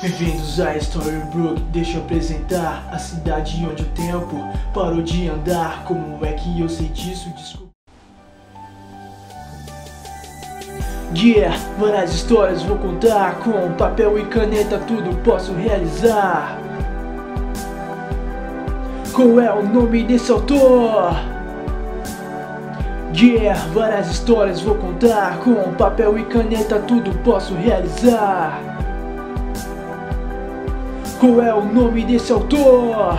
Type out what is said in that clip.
Bem-vindos a Storybrook, deixa eu apresentar a cidade onde o tempo parou de andar. Como é que eu sei disso? Desculpa. Yeah, várias histórias vou contar com papel e caneta, tudo posso realizar. Qual é o nome desse autor? Yeah, várias histórias vou contar com papel e caneta, tudo posso realizar. Qual é o nome desse autor?